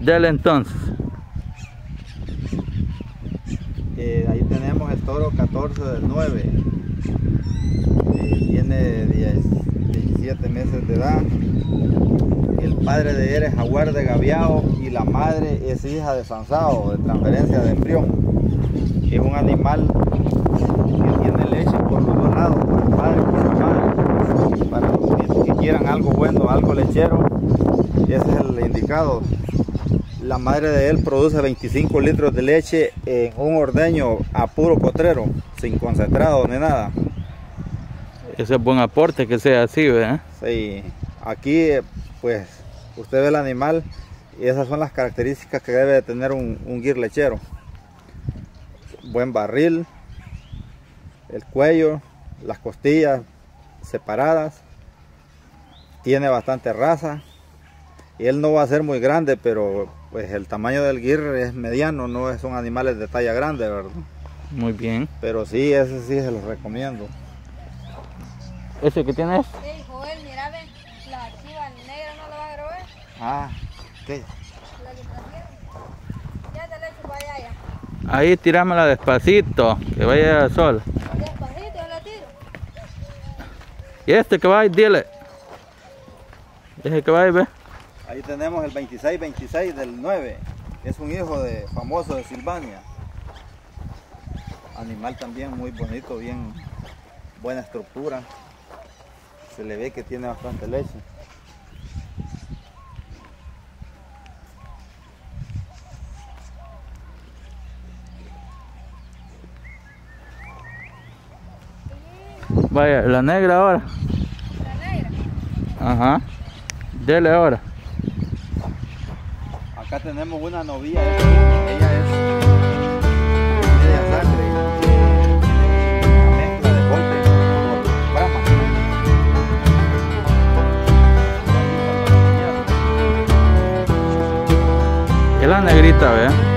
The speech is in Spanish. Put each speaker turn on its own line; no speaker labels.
Dele entonces.
Ahí tenemos el toro 14 del 9. Eh, tiene 10 17 meses de edad. El padre de él es jaguar de Gaviao y la madre es hija de Sansao, de transferencia de embrión. Es un animal que tiene leche por los dos lados, por el padre y por la madre. Para los que quieran algo bueno, algo lechero, ese es el indicado. La madre de él produce 25 litros de leche en un ordeño a puro potrero, sin concentrado ni nada.
Ese es buen aporte que sea así, ¿verdad?
Sí, aquí pues usted ve el animal y esas son las características que debe de tener un, un guir lechero. Buen barril, el cuello, las costillas separadas, tiene bastante raza y él no va a ser muy grande, pero pues el tamaño del guir es mediano, no son animales de talla grande, ¿verdad?
Muy bien.
Pero sí, ese sí se los recomiendo.
¿Ese que tienes?
Ey, Joel, mira, ven, la chiva negra no la va a grabar.
Ah, ¿qué?
La que. Ya te la echo para allá,
Ahí tirámela despacito, que vaya al sol.
Despacito, yo la tiro.
Y este que va ahí, dile. Ese que va ahí, ve.
Ahí tenemos el 26-26 del 9. Es un hijo de famoso de Silvania. Animal también muy bonito, bien buena estructura. Se le ve que tiene bastante leche.
Vaya, la negra ahora.
La negra.
Ajá. Dele ahora.
Acá tenemos una novia. Ella es media sangre. Tiene una mezcla de golpe por Brahma.
Es la negrita, ve.